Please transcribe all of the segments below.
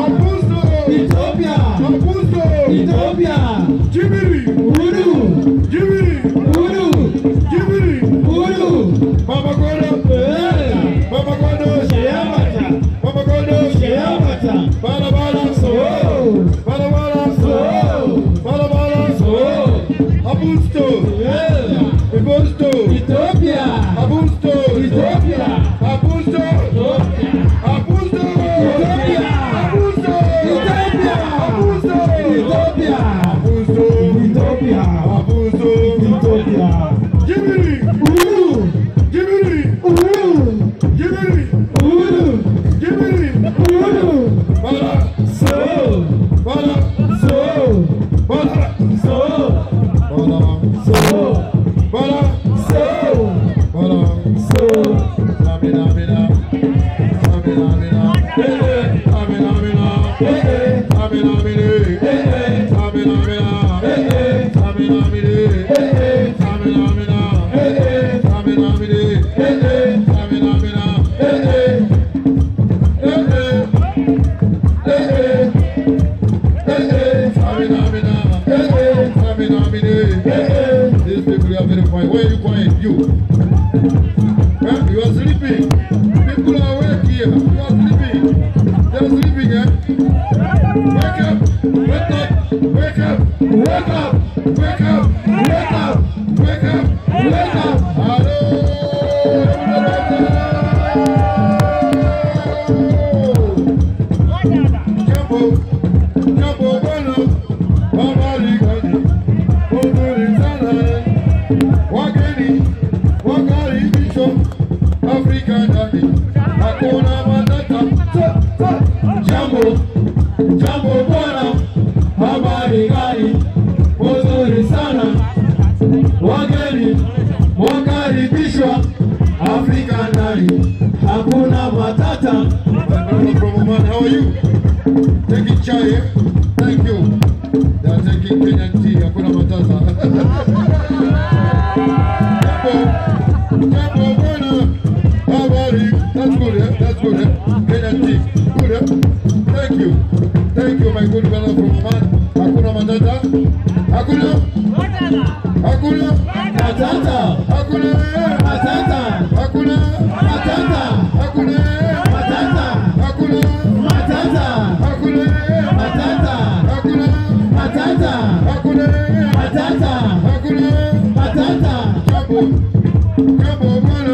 Thank you. them sleeping, eh? Wake up, wake up, wake up, wake up, wake up, wake up, wake up, wake up. Africa, Africa. Ndani, hakuna matata. From Oman, how are you? Taking chai, eh? Thank you. They are taking Kenyan tea, hakuna matata. Bwana, habari. That's good, eh? That's good, eh? Kenyan tea, good, eh? Thank you, thank you, my good brother from Oman. matata akuna akuna matata akuna matata akuna matata akuna matata akuna matata akuna matata akuna matata akuna matata akuna matata kabo kabo mara.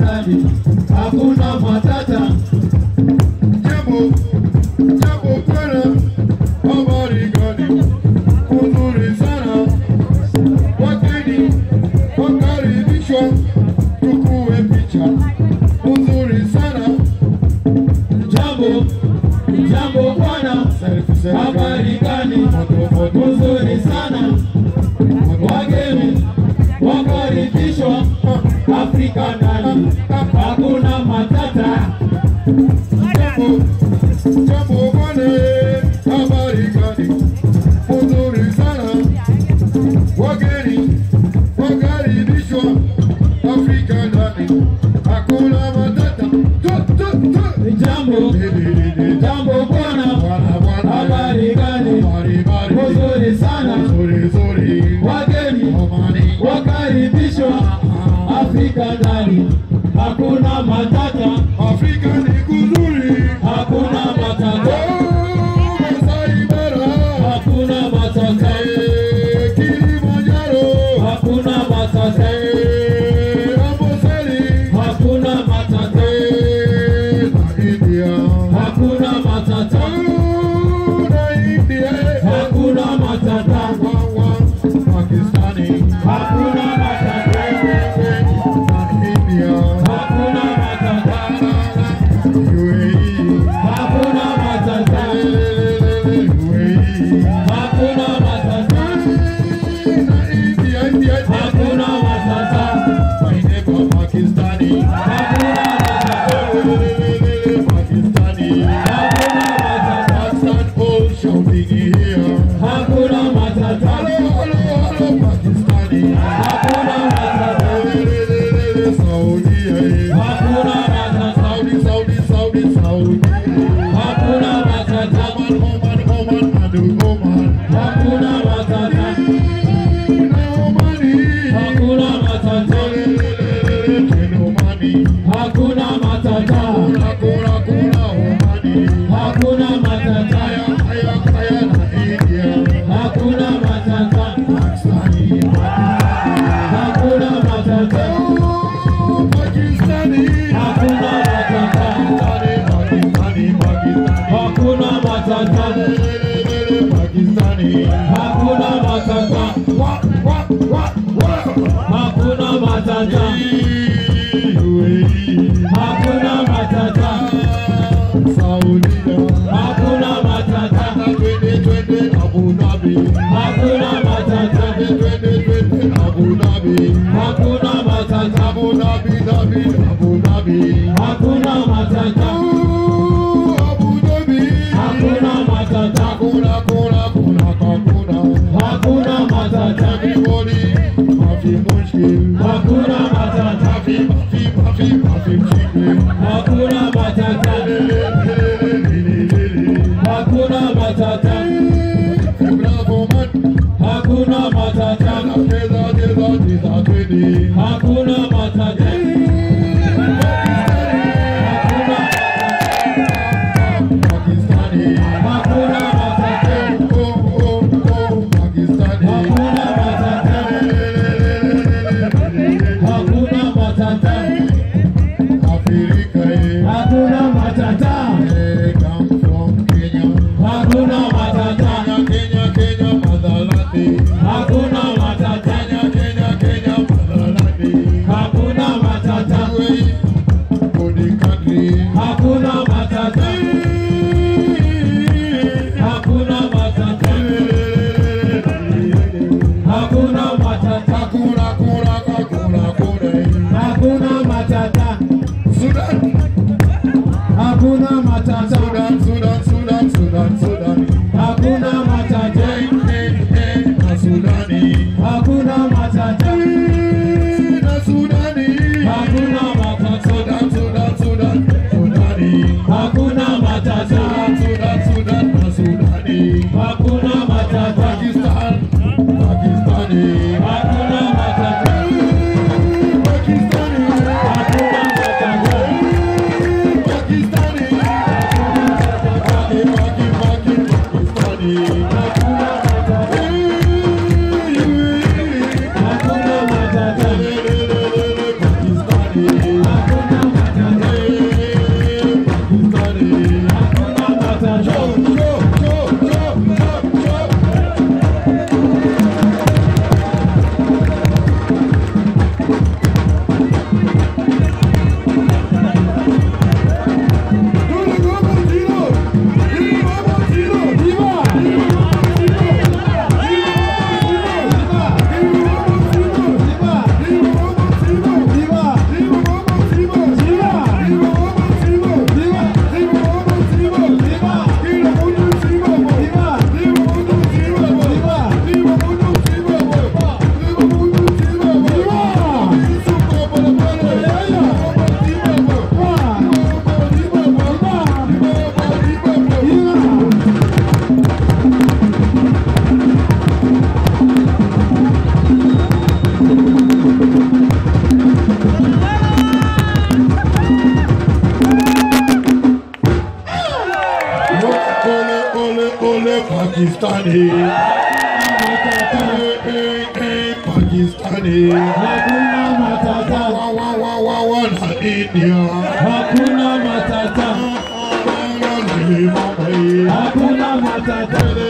Ndani, hakuna matata. Jambo, jambo kwera, habari gani? Kuzuri sana. Wageni wakaribishwa, tukue picha. kuzuri sana. Jambo, jambo bwana, habari gani? Photo. Sana. Wageni wakaribishwa Afrika ndani, hakuna hakuna watata Hakuna matata. Hakuna matata. Saudia. locura. Laguna Olé Pakistani. Pakistani. Hakuna Matata. Wa wa wa wa wa na India. Hakuna Matata. Hakuna Matata.